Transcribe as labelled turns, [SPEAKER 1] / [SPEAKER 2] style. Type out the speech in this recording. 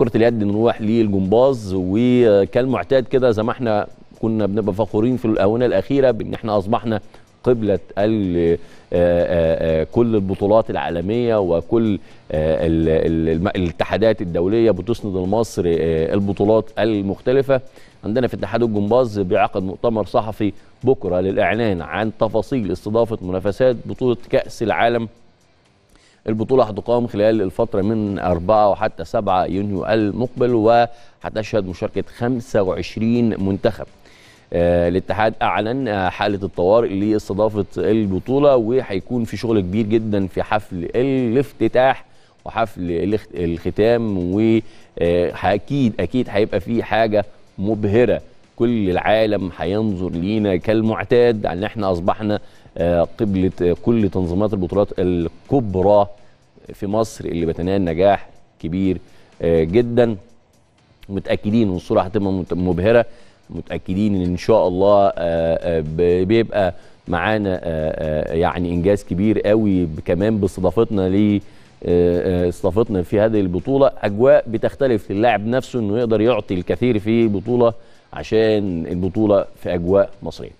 [SPEAKER 1] كرة اليد نروح للجمباز وكالمعتاد كده زي ما إحنا كنا بنبقى فخورين في الآونة الأخيرة بإن إحنا أصبحنا قبلة ال- آه، آه، كل البطولات العالمية وكل آه، الاتحادات الدولية بتسند لمصر آه، البطولات المختلفة. عندنا في اتحاد الجمباز بيعقد مؤتمر صحفي بكرة للإعلان عن تفاصيل استضافة منافسات بطولة كأس العالم البطولة هتقام خلال الفترة من 4 وحتى 7 يونيو المقبل وهتشهد مشاركة 25 منتخب. آه، الاتحاد أعلن آه، حالة الطوارئ لاستضافة البطولة وهيكون في شغل كبير جدا في حفل الافتتاح وحفل الختام وأكيد أكيد هيبقى في حاجة مبهرة. كل العالم هينظر لينا كالمعتاد. ان إحنا أصبحنا آه، قبلة آه، كل تنظيمات البطولات الكبرى في مصر اللي بتنال نجاح كبير آه، جدا. متأكدين إن الصورة هتبقى مبهرة. متأكدين إن إن شاء الله بيبقى معانا يعني إنجاز كبير قوي كمان باستضافتنا ل استضافتنا في هذه البطولة. أجواء بتختلف. للاعب نفسه إنه يقدر يعطي الكثير في بطولة عشان البطولة في أجواء مصرية.